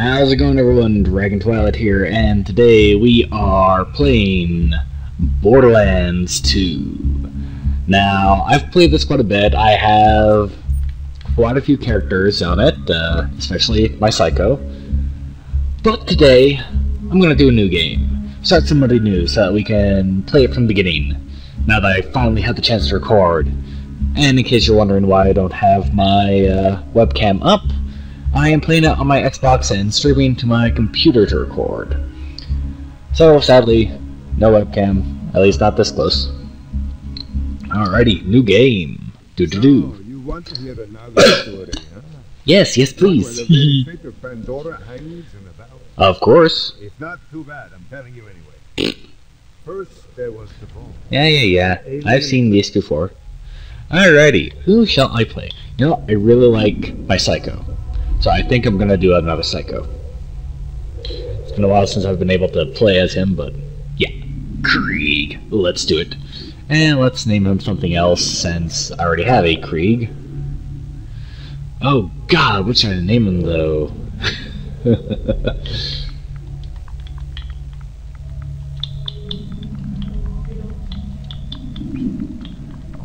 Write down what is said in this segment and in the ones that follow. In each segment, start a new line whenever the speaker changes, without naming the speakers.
How's it going everyone? Dragon Twilight here, and today we are playing Borderlands 2. Now, I've played this quite a bit. I have quite a few characters on it, uh, especially my Psycho. But today, I'm going to do a new game. Start somebody new so that we can play it from the beginning, now that I finally had the chance to record. And in case you're wondering why I don't have my uh, webcam up, I am playing it on my Xbox and streaming to my computer to record. So, sadly, no webcam, at least not this close. Alrighty, new game. Do do do.
So, you want to hear another story, huh?
Yes, yes, please.
the very fate of Pandora hangs in the balance.
of course.
It's not too bad, I'm telling you anyway. First, there was the bomb.
Yeah, yeah, yeah. I've seen this before. Alrighty, who shall I play? You know, I really like my Psycho. So I think I'm gonna do another Psycho. It's been a while since I've been able to play as him, but yeah. Krieg. Let's do it. And let's name him something else since I already have a Krieg. Oh god, what should I name him though?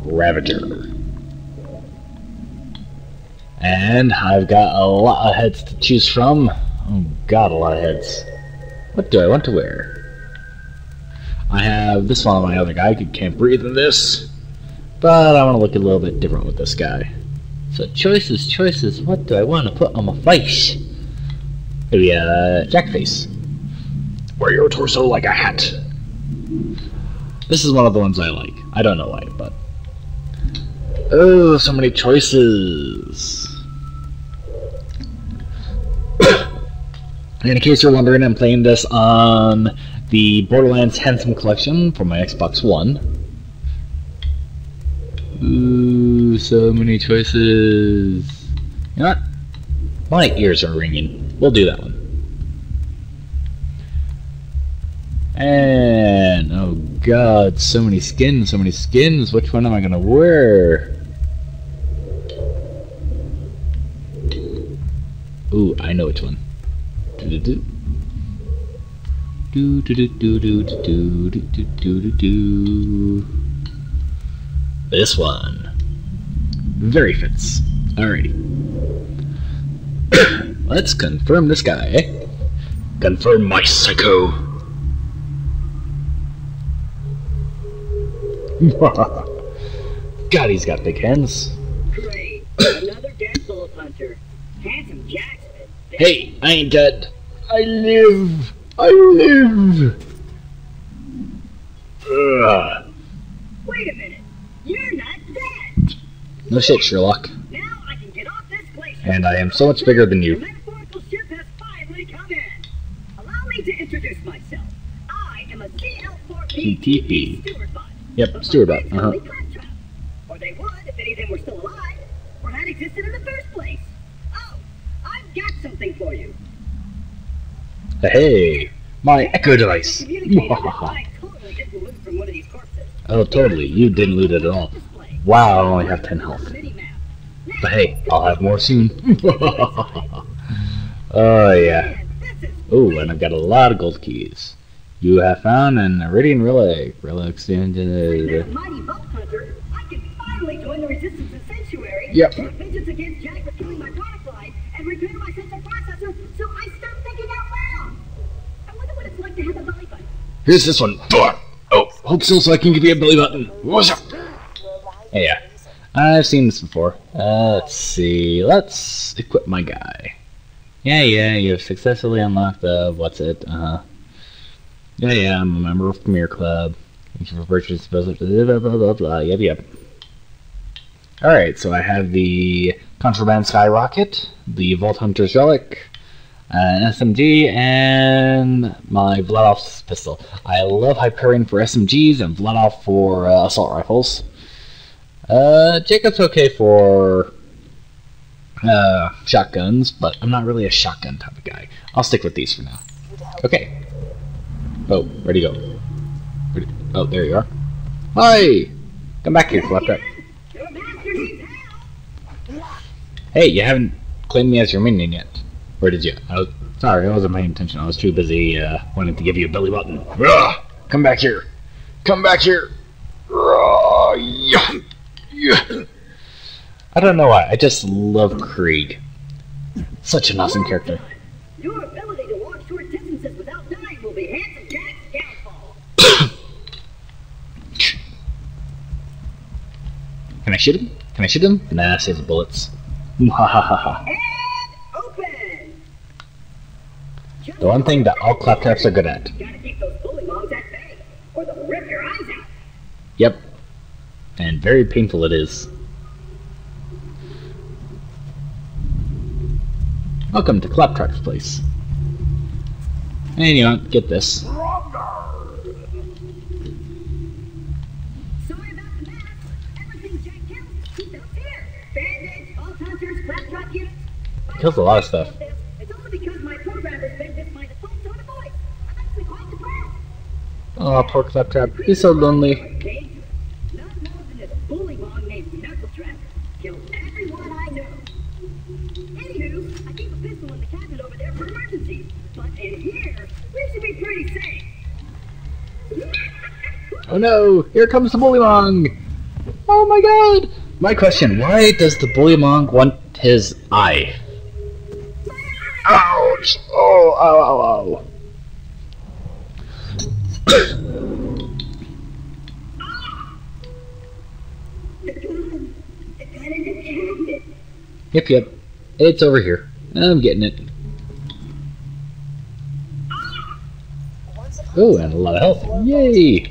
Ravager. And I've got a lot of heads to choose from. Oh god, a lot of heads. What do I want to wear? I have this one on my other guy, I can't breathe in this. But I want to look a little bit different with this guy. So choices, choices, what do I want to put on my face? Oh, Maybe a jack face. Wear your torso like a hat. This is one of the ones I like. I don't know why, but Oh, so many choices. in case you're wondering, I'm playing this on the Borderlands Handsome Collection for my Xbox One. Ooh, so many choices. You know what? My ears are ringing. We'll do that one. And oh god, so many skins, so many skins. Which one am I gonna wear? Ooh, I know which one. Do do do. Do do do do do do do do do do. This one. Very fits. Alrighty. Let's confirm this guy, eh? Confirm my psycho. God, he's got big hands.
Great. Another dead hunter. Handsome Jackson.
Hey, I ain't dead. I live. I live. Ugh.
Wait a minute. You're not dead.
No shit, Sherlock.
Now I can get off this glacier.
And I am so much bigger than
The
you.
metaphorical ship has finally come in. Allow me to introduce myself. I am a CL4P
PTP.
steward bot.
Yep,
But
steward bot, uh-huh.
call me Claptrap. Or they would if any of them were still alive. Or had existed in the first place. I've got something for you.
Hey, my echo device. oh, totally. You didn't loot it at all. Wow, I only have 10 health. But hey, I'll have more soon. oh, yeah. Oh, and I've got a lot of gold keys. You have found an
Eridian relic. Relics in the...
Yep
and repair my central processor so I stop thinking out loud. I wonder what it's like to have a belly button.
Here's this one. Oh, hold still so I can give you a belly button. What's up? Hey, yeah. I've seen this before. Uh, let's see. Let's equip my guy. Yeah, yeah, you have successfully unlocked the. What's it? Uh huh. Yeah, yeah, I'm a member of Premier Club. Thank you for purchasing. Blah, blah, blah, blah, blah. Yep, yep. Alright, so I have the Contraband Skyrocket, the Vault Hunter's Relic, an SMG, and my Vladof's pistol. I love Hyperion for SMGs and Vladof for uh, assault rifles. Uh, Jakobs okay for uh, shotguns, but I'm not really a shotgun type of guy. I'll stick with these for now. Okay. Oh, where'd he go? Oh, there you are. Hi! Come back here, Flapjack.
Your master needs help.
Hey, you haven't claimed me as your minion yet. Or did you? I was, sorry, I wasn't paying attention. I was too busy uh, wanting to give you a belly button. Come back here. Come back here. Yeah, yeah. I don't know why. I just love Krieg. Such an awesome character.
Your ability to walk short distances without dying will be Handsome Jack's downfall.
Can I shoot him? Can I shoot him? Nah, save the bullets. The one thing that all claptraps are good at. Yep. And very painful it is. Welcome to Claptrap's place. And you know, get this.
There for emergencies. But in here, we should be pretty safe.
Oh no! Here comes the Bullymong! Oh my god! My question, why does the Bullymong want his eye? Ouch! Oh, ow, ow, ow.
The gun. The gun in the cabinet.
Yep, yep. It's over here. I'm getting it. Oh, and a lot of health. Yay!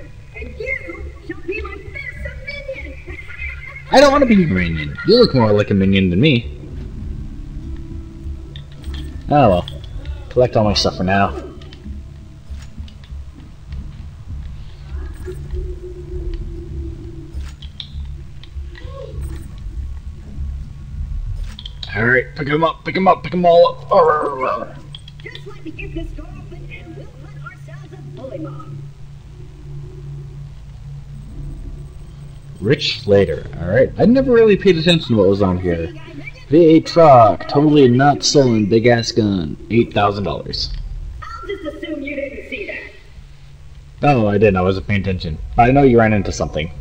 I
don't want to be a minion. You look more like a minion than me. Oh well. Collect all my stuff for now. Alright, pick him up, pick him up, pick them all up. Arr.
Just this door open, and we'll hunt ourselves a bullymong.
Rich Slater. Alright, I never really paid attention to what was on here. V8 truck, totally not stolen, big ass gun, $8,000.
I'll just assume you didn't see that.
Oh, I didn't. I wasn't paying attention. I know you ran into something.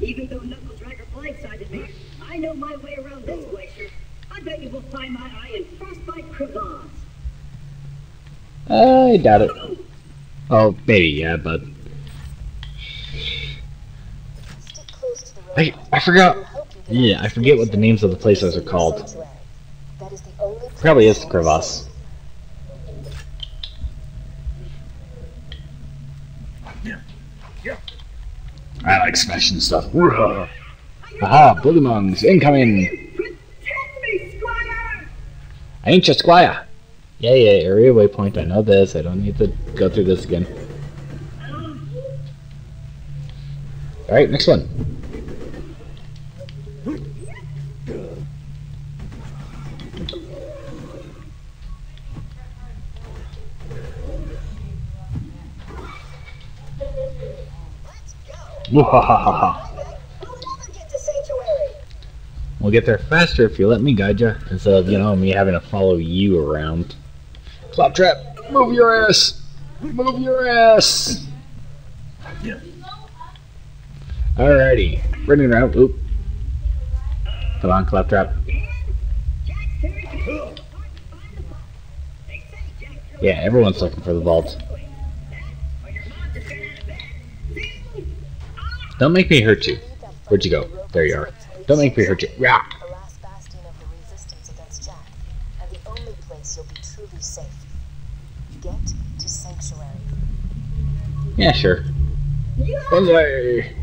Even though Knuckle Dragger blindsided me, I know my way around this glacier. I bet you will find my eye in frostbite crevasse.
I doubt it. Oh, maybe, yeah, but
Stick close to the road.
I I forgot.
It'll help you get
Yeah, I forget what the names of the places are called.
That is the only
Probably is
you
crevasse. I like smashing stuff. Aha, Bullymongs incoming.
Protect me, Squire!
I ain't your squire. Yeah, yeah, area waypoint. I know this. I don't need to go through this again. All right, next one.
We'll get.
We'll get there faster if you let me guide you, instead of, you know, me having to follow you around. Claptrap, move your ass! Move your ass! Yeah. Alrighty, running around. Oop. Come on, Claptrap.
Jack's very good. Hard to find the vault. They say Jack killed
Yeah, everyone's looking for the vault. Don't make me hurt you. Where'd you go? There you are. Don't make me hurt you. Yeah. Sure. One way.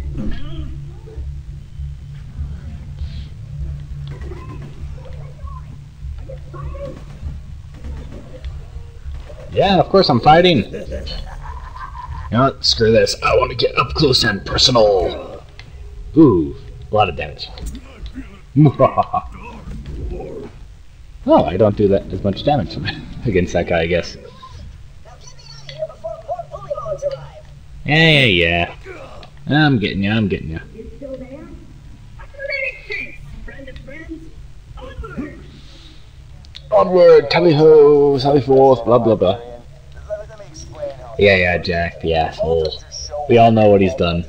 Yeah, of course I'm fighting. You know what? Screw this. I want to get up close and personal. Ooh, a lot of damage. oh, I don't do that as much damage against that guy, I guess. Yeah, yeah, yeah. I'm getting you, I'm getting you.
Onward,
tally ho, sally forth, blah blah blah.
Let, let me explain how
Yeah, yeah, Jack, the asshole. We all know what he's done.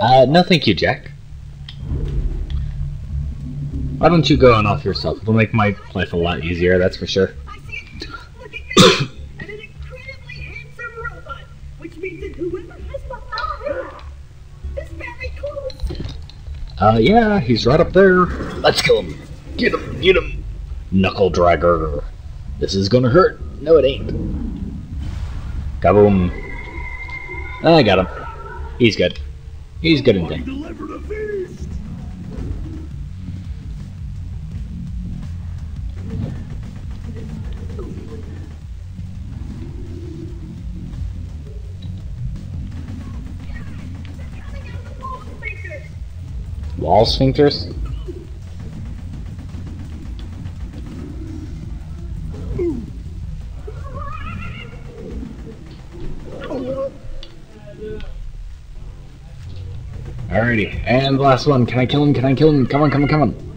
Uh, no thank you, Jack. Why don't you go on off yourself? It'll make my life a lot easier, that's for sure. Uh, yeah, he's right up there. Let's kill him. Get him, get him. Knuckle dragger. This is gonna hurt. No, it ain't. Kaboom. I got him. He's good. He's good and dead. Wall sphincters? Alrighty, and the last one. Can I kill him? Can I kill him? Come on, come on, come on.